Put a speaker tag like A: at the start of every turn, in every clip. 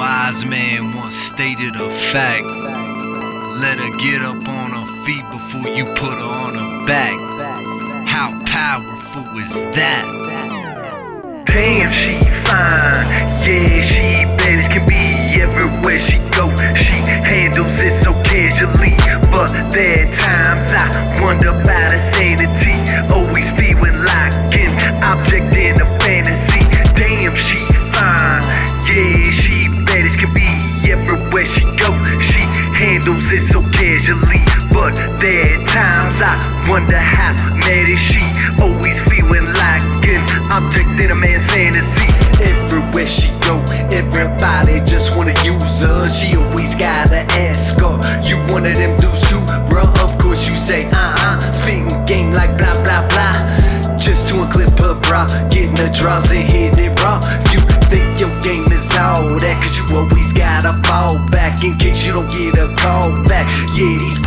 A: wise man once stated a fact. Let her get up on her feet before you put her on her back. How powerful is that?
B: Damn, she fine. Yeah, she bad can be. Handles it so casually. But there are times I wonder how mad is she. Always feeling like an object in a man's fantasy. Everywhere she go, everybody just wanna use her. She always gotta ask her, you one of them dudes too, bruh? Of course you say, uh-uh, spitting game like blah blah blah. Just to unclip her bra, getting her draws and hit it raw. You think your game is all that, cause you always gotta fall back in case you don't get call back. Yeah, these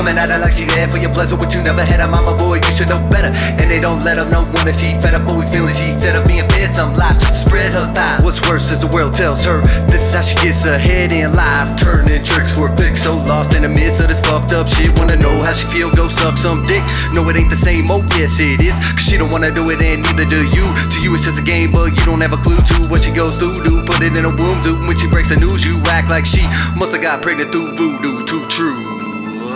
B: coming at her like she there for your pleasure, but you never had a mama boy, you should know better. And they don't let her know when she fed up, always feeling she instead of being fair, some lies just spread her thighs. What's worse is the world tells her this is how she gets ahead in life, turning tricks for a fix. So lost in the midst of this fucked up shit, wanna know how she feel, go suck some dick. No, it ain't the same, oh yes it is, cause she don't wanna do it and neither do you. To you it's just a game, but you don't have a clue to what she goes through. Do put it in a womb, do when she breaks the news, you act like she must have got pregnant through voodoo, too true.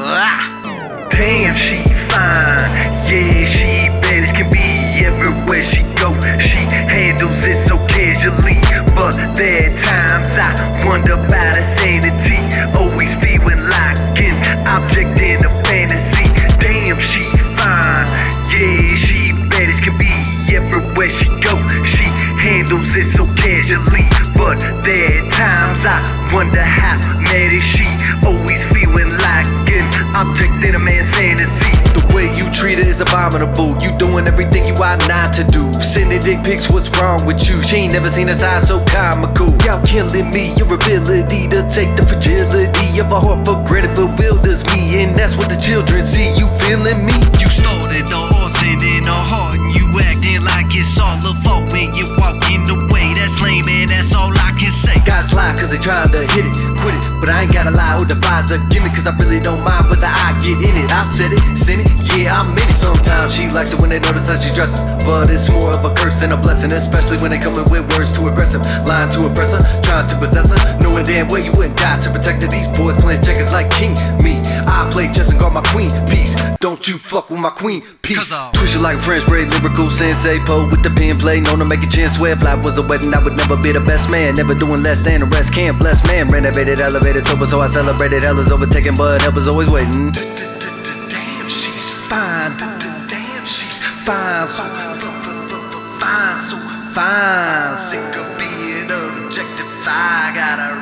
B: Damn, she fine. Yeah, she bad as can be. Everywhere she go, she handles it so casually. But there are times I wonder about her sanity. Always feeling like an object in a fantasy. Damn, she fine. Yeah, she bad as can be. Everywhere she go, she handles it so casually. But there are times I wonder how is she. Always feeling like an object in a man's fantasy. The way you treat her is abominable. You doing everything you ought not to do. Sending dick pics, what's wrong with you? She ain't never seen a side so comical. Y'all killing me, your ability to take the fragility of a heart for granted bewilders me. And that's what the children see. You feeling me?
A: You started the horse and in the heart, and you acting like it's all a fault when you walking away. That's and that's all I can say.
B: Cause they trying to hit it, quit it. But I ain't gotta lie or devise a gimmick cause I really don't mind whether I get in it. I said it, sent it, yeah, I'm in it. Sometimes she likes it when they notice how she dresses. But it's more of a curse than a blessing, especially when they coming with words too aggressive. Lying to impress her, trying to possess her. Knowing damn well you wouldn't die to protect her. These boys playing checkers like king. Me, I play chess and guard my queen. Peace, don't you fuck with my queen. Peace.
A: I'm- uh,
B: Twist you like French braid, lyrical sensei. Po with the pen play, known to make a chin swear. If life was a wedding, I would never be the best man. Never doing less than the rest. Can't bless man. Renovated, elevated, sober, so I celebrated. Hell is overtaken, but help is always waiting. Damn, she's fine. Damn, she's fine. So fine, so fine. Sick of being objectified. Gotta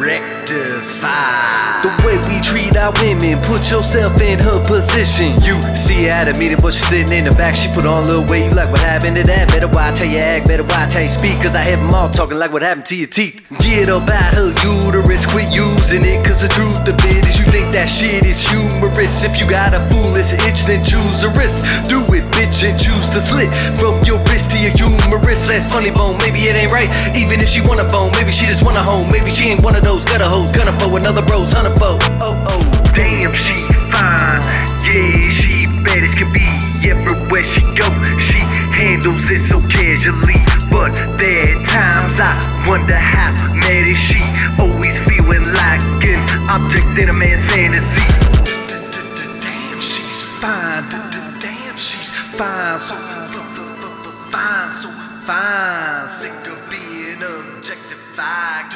B: rectify. The way we treat our women, put yourself in her position. You see her at a meeting, but she's sitting in the back. She put on a little weight. You like what happened to that? Better watch how you act, better watch how you speak. Cause I have them all talking like what happened to your teeth. Get about her uterus, quit using it. Cause the truth of it is you think that shit is humorous. If you got a foolish itch, then choose a risk. Do it, bitch, and choose to slit from your wrist to your humerus. That's funny bone, maybe it ain't right. Even if she want a bone, maybe she just want a home. Maybe she ain't one of those gutter hoes, gonna another bro's hunter foe. Oh, oh. Damn, she fine. Yeah, she bad as can be. Everywhere she go, she handles it so casually. But there are times I wonder how mad is she. Always feeling like an object in a man's fantasy. Damn, she's fine. Damn, she's fine. So fine, so fine. Sick of being objectified.